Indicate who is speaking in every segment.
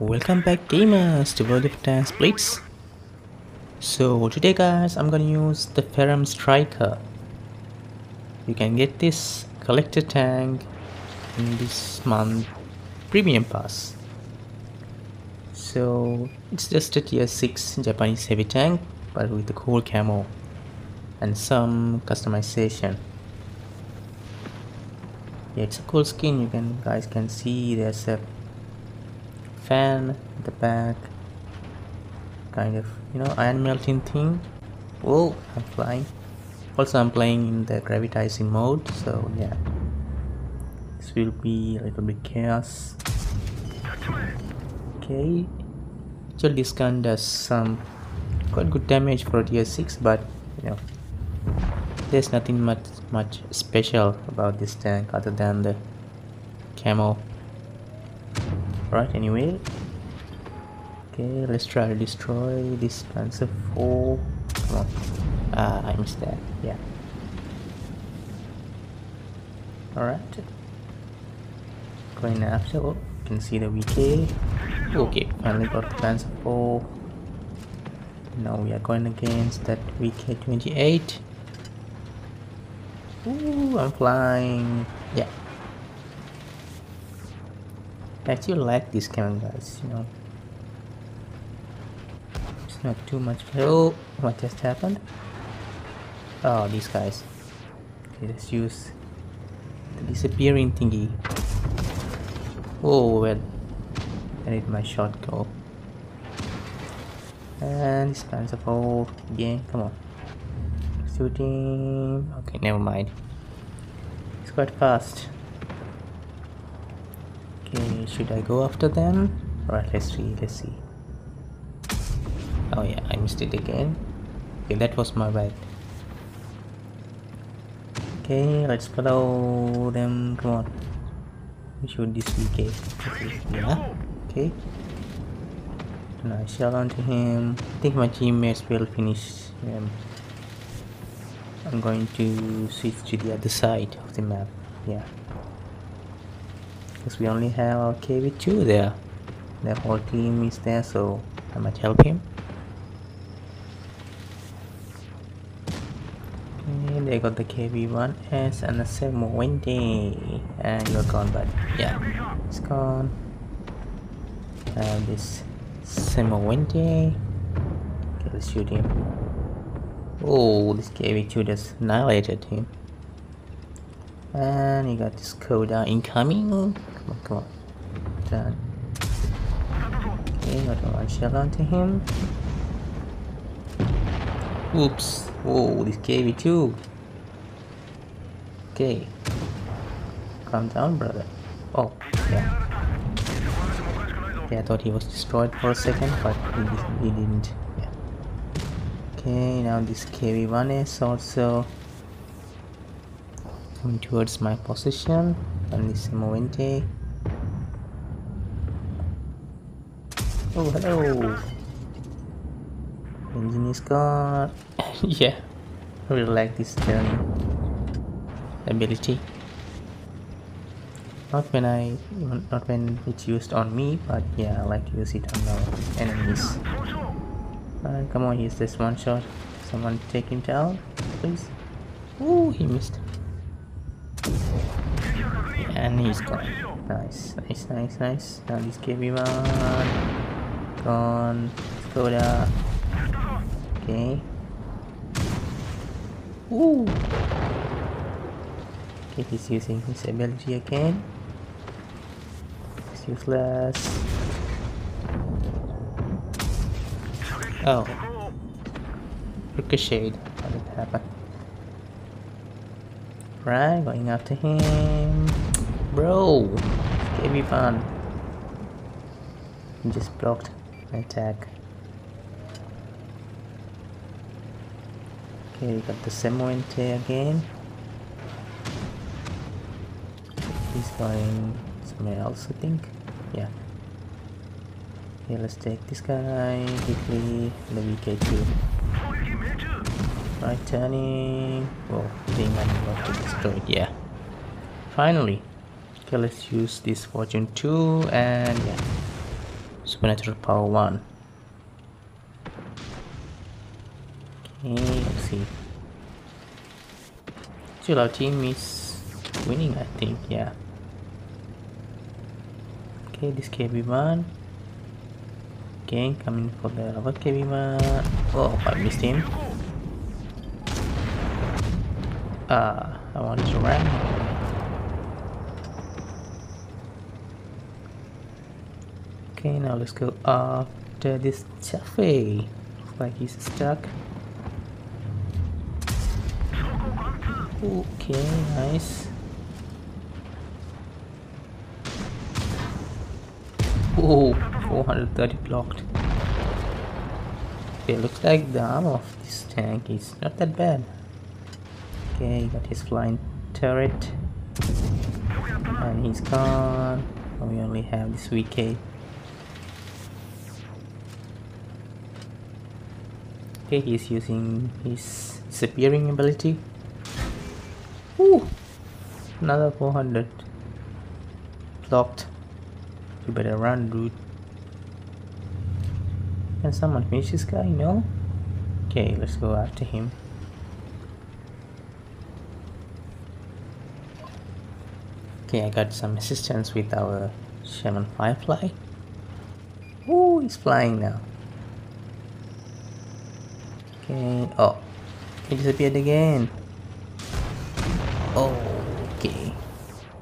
Speaker 1: Welcome back gamers to World of Tanks Blitz. So today guys I'm gonna use the Ferrum Striker. You can get this collector tank in this month premium pass. So it's just a tier 6 Japanese heavy tank but with the cool camo and some customization. Yeah, it's a cool skin you can guys can see there's a fan at the back. Kind of you know iron melting thing. Oh i'm flying. Also i'm playing in the gravitizing mode so yeah. This will be a little bit chaos. Okay. Actually this gun does some quite good damage for tier 6 but you know there's nothing much much special about this tank other than the camo right anyway. Okay let's try to destroy this Panzer 4 come on. Ah I missed that. Yeah. Alright. Going after oh you can see the VK okay finally got the Panzer 4 now we are going against that VK28 Ooh, I'm flying. Yeah I actually like this camera guys, you know. It's not too much. Oh, what just happened? Oh, these guys. Okay, let's use the disappearing thingy. Oh, well. I need my shot go. And this kinds of oh, again, come on. Shooting. Okay, never mind. It's quite fast. Should I go after them? Alright, let's see, let's see. Oh yeah, I missed it again. Okay, that was my bad. Okay, let's follow them. Come on. We should this VK. Okay, yeah. Okay. Nice shot onto him. I think my teammates will finish him. I'm going to switch to the other side of the map. Yeah because we only have our KV2 there. The whole team is there so I might help him. Okay, they got the KV1S and the Semovente and you're gone but yeah it's gone. And this Semovente okay let's shoot him. Oh this KV2 just annihilated him. And you got this Skoda incoming. On. Done. Okay, got one shell onto him. Oops. Whoa, this KV2. Okay. Calm down, brother. Oh, yeah. Yeah, I thought he was destroyed for a second, but he, he didn't. Yeah. Okay, now this KV1 is also coming towards my position and this Moente. Oh hello! Engine is gone. yeah, I really like this journey ability. Not when I, not when it's used on me, but yeah, I like to use it on the enemies. Alright, come on, use this one shot. Someone take him down, please. Ooh, he missed and he's gone. Nice, nice, nice, nice. Now this KV1 gone. Skoda. Okay. Ooh. Okay, he's using his ability again. It's useless. Oh. Ricocheted. How did it happen? Right, going after him. Bro, gave me fun. Just blocked my attack. Okay, we got the Semovente again. He's going somewhere else, I think. Yeah. Okay, let's take this guy quickly. The VK2. Right turning. Oh, being unlocked to destroy. Yeah. Finally okay let's use this fortune 2 and yeah. Supernatural power 1 okay let's see. Still our team is winning I think yeah. Okay this KV1 okay coming for the other KB1 oh I missed him. Ah I wanted to run okay now let's go after this Chaffee looks like he's stuck Okay, nice. Oh, 430 blocked. Okay, looks like the armor of this tank is not that bad. Okay, got his flying turret. And he's gone. we only have this VK. Okay, he's using his disappearing ability. Ooh, another 400. Blocked. You better run, dude. Can someone finish this guy? No? Okay, let's go after him. Okay, I got some assistance with our Sherman Firefly. Oh, he's flying now. Okay, oh, he disappeared again. Oh, okay.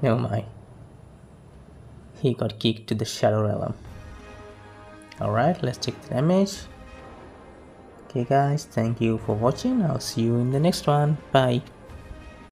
Speaker 1: Never mind. He got kicked to the Shadow Realm. Alright, let's check the damage. Okay guys, thank you for watching. I'll see you in the next one. Bye.